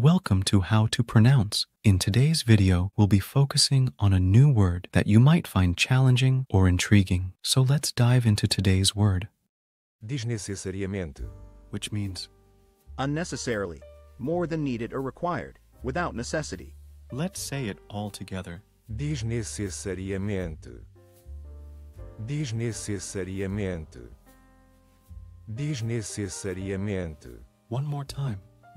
Welcome to How to Pronounce. In today's video, we'll be focusing on a new word that you might find challenging or intriguing. So let's dive into today's word, desnecessariamente, which means unnecessarily, more than needed or required, without necessity. let's say it all together. desnecessariamente, desnecessariamente, desnecessariamente, One more time.